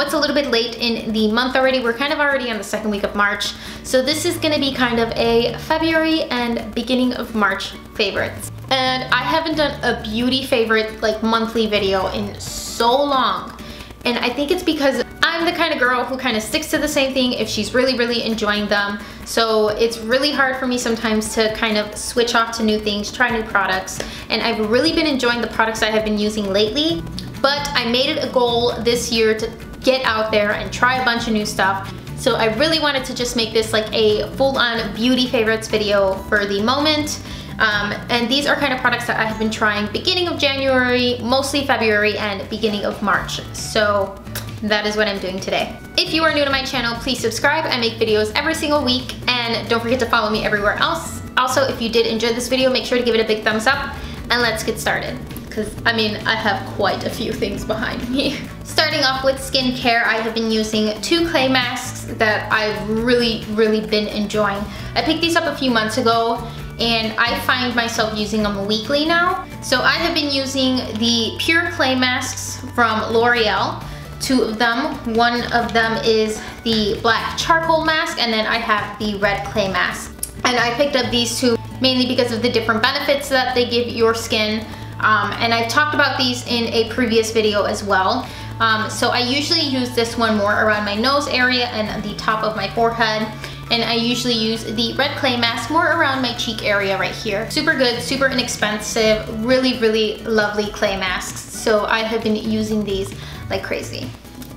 it's a little bit late in the month already. We're kind of already on the second week of March. So this is gonna be kind of a February and beginning of March favorites. And I haven't done a beauty favorite like monthly video in so long. And I think it's because I'm the kind of girl who kind of sticks to the same thing if she's really, really enjoying them. So it's really hard for me sometimes to kind of switch off to new things, try new products. And I've really been enjoying the products I have been using lately. But I made it a goal this year to get out there and try a bunch of new stuff. So I really wanted to just make this like a full-on beauty favorites video for the moment. Um, and these are kind of products that I have been trying beginning of January, mostly February, and beginning of March. So that is what I'm doing today. If you are new to my channel, please subscribe. I make videos every single week and don't forget to follow me everywhere else. Also, if you did enjoy this video, make sure to give it a big thumbs up and let's get started. Because, I mean, I have quite a few things behind me. Starting off with skincare, I have been using two clay masks that I've really, really been enjoying. I picked these up a few months ago and I find myself using them weekly now. So I have been using the Pure Clay masks from L'Oreal two of them. One of them is the black charcoal mask and then I have the red clay mask. And I picked up these two mainly because of the different benefits that they give your skin. Um, and I've talked about these in a previous video as well. Um, so I usually use this one more around my nose area and the top of my forehead. And I usually use the red clay mask more around my cheek area right here. Super good, super inexpensive, really, really lovely clay masks. So I have been using these like crazy.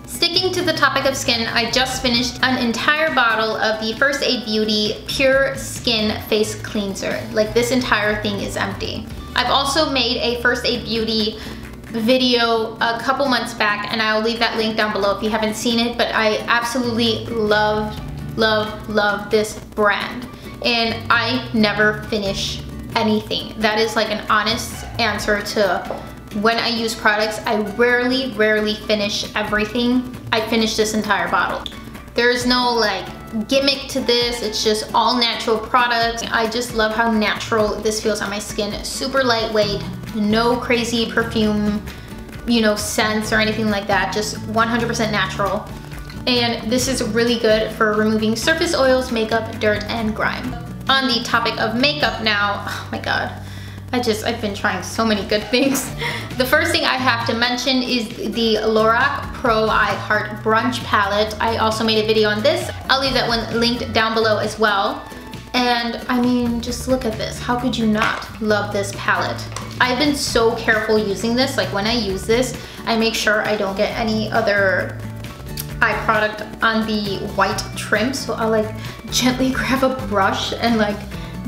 Sticking to the topic of skin, I just finished an entire bottle of the First Aid Beauty Pure Skin Face Cleanser. Like this entire thing is empty. I've also made a First Aid Beauty video a couple months back and I'll leave that link down below if you haven't seen it, but I absolutely love, love, love this brand. And I never finish anything. That is like an honest answer to when I use products, I rarely, rarely finish everything. I finish this entire bottle. There's no like gimmick to this. It's just all natural products. I just love how natural this feels on my skin. Super lightweight, no crazy perfume, you know, scents or anything like that. Just 100% natural. And this is really good for removing surface oils, makeup, dirt, and grime. On the topic of makeup now, oh my God, I just, I've been trying so many good things. The first thing I have to mention is the Lorac Pro I Heart Brunch Palette. I also made a video on this. I'll leave that one linked down below as well. And I mean, just look at this. How could you not love this palette? I've been so careful using this. Like when I use this, I make sure I don't get any other eye product on the white trim. So I'll like gently grab a brush and like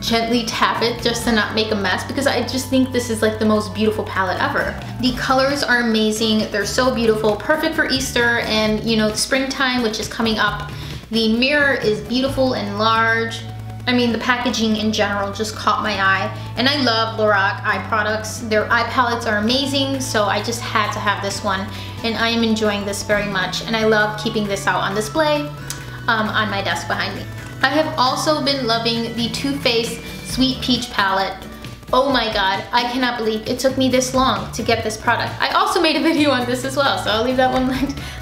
gently tap it just to not make a mess because I just think this is like the most beautiful palette ever. The colors are amazing. They're so beautiful, perfect for Easter and you know, springtime, which is coming up. The mirror is beautiful and large. I mean, the packaging in general just caught my eye. And I love Lorac eye products. Their eye palettes are amazing, so I just had to have this one. And I am enjoying this very much. And I love keeping this out on display um, on my desk behind me. I have also been loving the Too Faced Sweet Peach palette. Oh my god, I cannot believe it took me this long to get this product. I also made a video on this as well, so I'll leave that one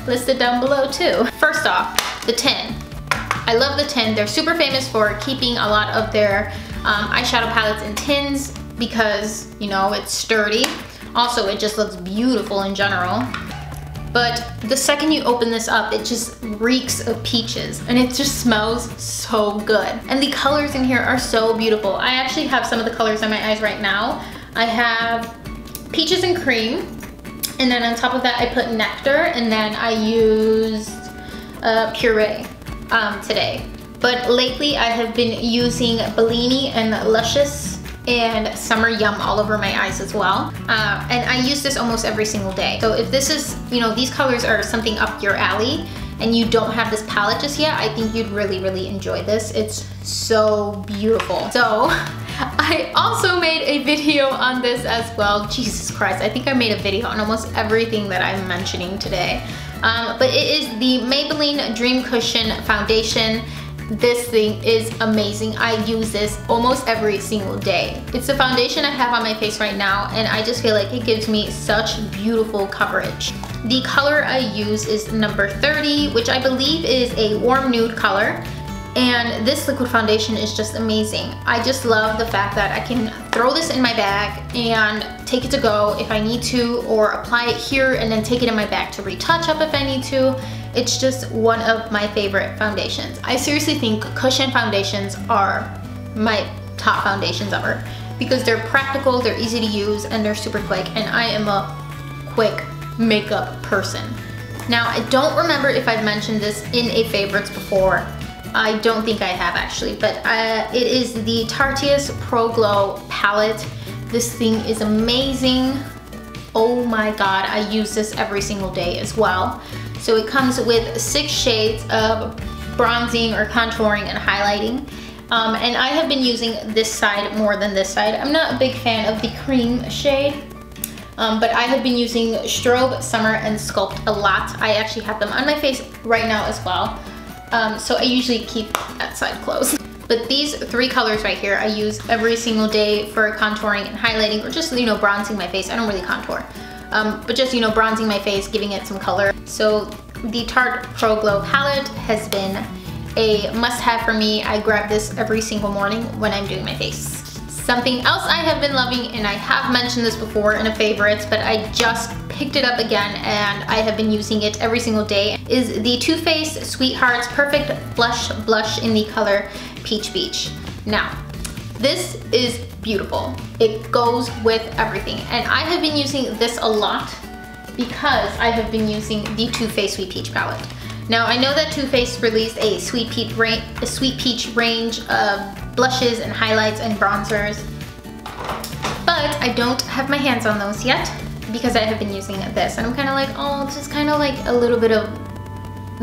listed down below too. First off, the tin. I love the tin. They're super famous for keeping a lot of their um, eyeshadow palettes in tins because, you know, it's sturdy. Also, it just looks beautiful in general. But the second you open this up, it just reeks of peaches and it just smells so good. And the colors in here are so beautiful. I actually have some of the colors in my eyes right now. I have peaches and cream. And then on top of that, I put nectar and then I used uh, puree um, today. But lately I have been using Bellini and Luscious and Summer Yum all over my eyes as well. Uh, and I use this almost every single day. So if this is, you know, these colors are something up your alley and you don't have this palette just yet, I think you'd really, really enjoy this. It's so beautiful. So I also made a video on this as well. Jesus Christ, I think I made a video on almost everything that I'm mentioning today. Um, but it is the Maybelline Dream Cushion Foundation. This thing is amazing. I use this almost every single day. It's the foundation I have on my face right now and I just feel like it gives me such beautiful coverage. The color I use is number 30, which I believe is a warm nude color. And this liquid foundation is just amazing. I just love the fact that I can throw this in my bag and take it to go if I need to, or apply it here and then take it in my bag to retouch up if I need to. It's just one of my favorite foundations. I seriously think cushion foundations are my top foundations ever because they're practical, they're easy to use, and they're super quick, and I am a quick makeup person. Now, I don't remember if I've mentioned this in a favorites before, I don't think I have actually, but uh, it is the Tarteist Pro Glow palette. This thing is amazing. Oh my God, I use this every single day as well. So it comes with six shades of bronzing or contouring and highlighting. Um, and I have been using this side more than this side. I'm not a big fan of the cream shade, um, but I have been using Strobe, Summer, and Sculpt a lot. I actually have them on my face right now as well. Um, so I usually keep that side closed. But these three colors right here, I use every single day for contouring and highlighting or just, you know, bronzing my face. I don't really contour. Um, but just, you know, bronzing my face, giving it some color. So the Tarte Pro Glow palette has been a must-have for me. I grab this every single morning when I'm doing my face. Something else I have been loving, and I have mentioned this before in a favorites, but I just picked it up again and I have been using it every single day, is the Too Faced Sweethearts Perfect Flush Blush in the color Peach Beach. Now, this is beautiful. It goes with everything. And I have been using this a lot because I have been using the Too Faced Sweet Peach palette. Now I know that Too Faced released a Sweet Peach, a Sweet Peach range of blushes and highlights and bronzers. But I don't have my hands on those yet because I have been using this and I'm kind of like, oh, this is kind of like a little bit of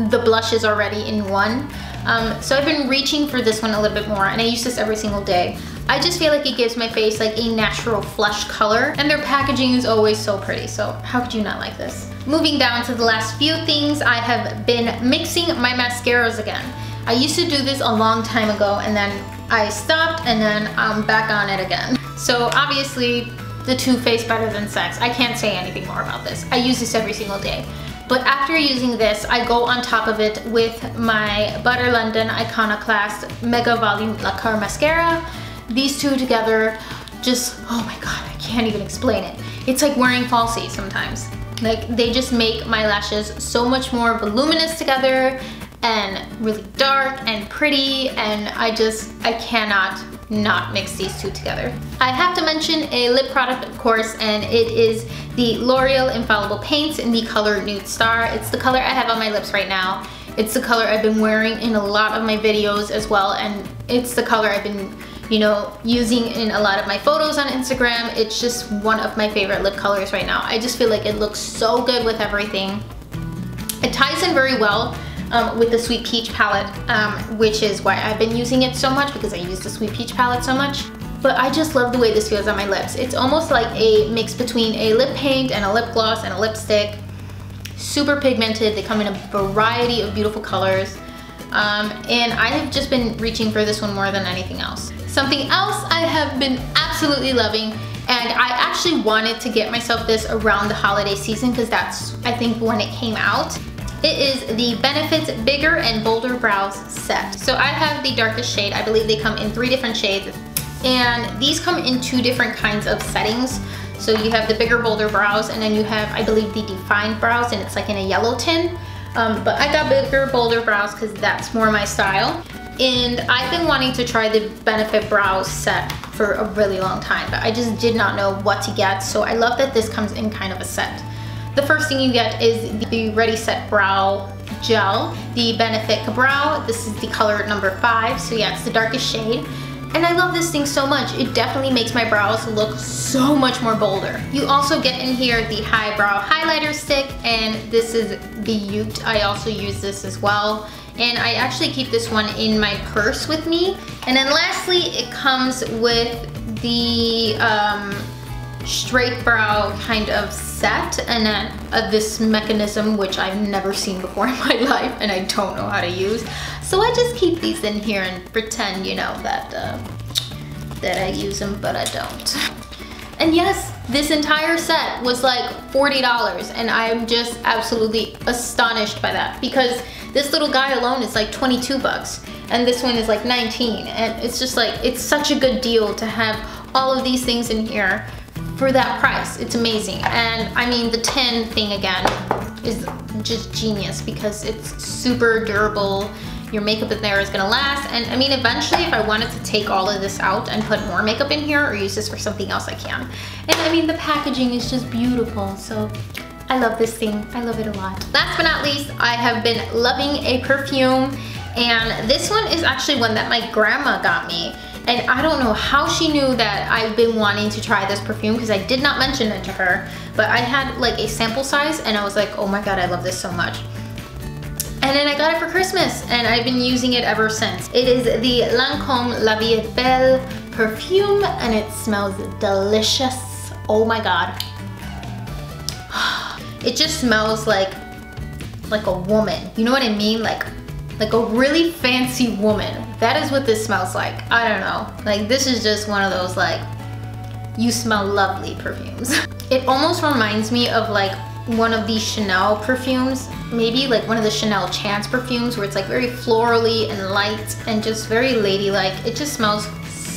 the blushes already in one. Um, so I've been reaching for this one a little bit more and I use this every single day. I just feel like it gives my face like a natural flush color and their packaging is always so pretty. So how could you not like this? Moving down to the last few things, I have been mixing my mascaras again. I used to do this a long time ago and then I stopped and then I'm back on it again. So obviously the Too Faced Better Than Sex. I can't say anything more about this. I use this every single day. But after using this, I go on top of it with my Butter London Iconoclast Mega Volume Lacquer Mascara. These two together just, oh my god, I can't even explain it. It's like wearing falsies sometimes. Like they just make my lashes so much more voluminous together and really dark and pretty and I just, I cannot not mix these two together. I have to mention a lip product of course and it is the L'Oreal Infallible Paints in the color Nude Star. It's the color I have on my lips right now. It's the color I've been wearing in a lot of my videos as well and it's the color I've been you know, using in a lot of my photos on Instagram. It's just one of my favorite lip colors right now. I just feel like it looks so good with everything. It ties in very well um, with the Sweet Peach palette, um, which is why I've been using it so much because I use the Sweet Peach palette so much. But I just love the way this feels on my lips. It's almost like a mix between a lip paint and a lip gloss and a lipstick. Super pigmented, they come in a variety of beautiful colors. Um, and I have just been reaching for this one more than anything else. Something else I have been absolutely loving and I actually wanted to get myself this around the holiday season because that's I think when it came out it is the Benefits Bigger and Bolder Brows set. So I have the darkest shade. I believe they come in three different shades. And these come in two different kinds of settings. So you have the bigger, bolder brows, and then you have, I believe, the defined brows, and it's like in a yellow tin. Um, but I got bigger, bolder brows because that's more my style. And I've been wanting to try the Benefit Brows set for a really long time, but I just did not know what to get. So I love that this comes in kind of a set. The first thing you get is the Ready Set Brow Gel, the Benefit Ka-Brow. This is the color number five, so yeah, it's the darkest shade. And I love this thing so much. It definitely makes my brows look so much more bolder. You also get in here the High Brow Highlighter Stick, and this is the Ute. I also use this as well. And I actually keep this one in my purse with me. And then lastly, it comes with the um, straight brow kind of set and then uh, this mechanism which I've never seen before in my life and I don't know how to use. So I just keep these in here and pretend, you know, that, uh, that I use them, but I don't. And yes, this entire set was like $40 and I'm just absolutely astonished by that because this little guy alone is like 22 bucks and this one is like 19 and it's just like, it's such a good deal to have all of these things in here for that price. It's amazing. And I mean, the tin thing again is just genius because it's super durable your makeup in there is gonna last. And I mean, eventually if I wanted to take all of this out and put more makeup in here or use this for something else, I can. And I mean, the packaging is just beautiful. So I love this thing. I love it a lot. Last but not least, I have been loving a perfume. And this one is actually one that my grandma got me. And I don't know how she knew that I've been wanting to try this perfume because I did not mention it to her. But I had like a sample size and I was like, oh my God, I love this so much. And then I got it for Christmas and I've been using it ever since. It is the Lancome La Vie Belle perfume and it smells delicious. Oh my God. It just smells like, like a woman. You know what I mean? Like, like a really fancy woman. That is what this smells like. I don't know. Like this is just one of those like, you smell lovely perfumes. It almost reminds me of like one of these Chanel perfumes, maybe like one of the Chanel Chance perfumes where it's like very florally and light and just very ladylike. It just smells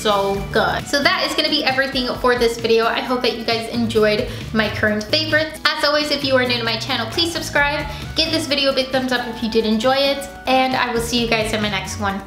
so good. So that is gonna be everything for this video. I hope that you guys enjoyed my current favorites. As always, if you are new to my channel, please subscribe. Give this video a big thumbs up if you did enjoy it. And I will see you guys in my next one.